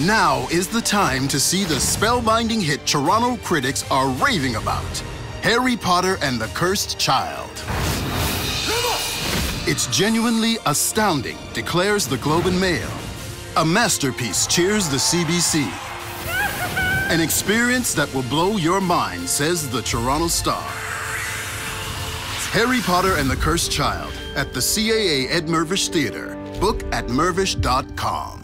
Now is the time to see the spellbinding hit Toronto critics are raving about Harry Potter and the Cursed Child. It's genuinely astounding, declares the Globe and Mail. A masterpiece cheers the CBC. An experience that will blow your mind, says the Toronto Star. Harry Potter and the Cursed Child at the CAA Ed Mirvish Theatre. Book at mirvish.com.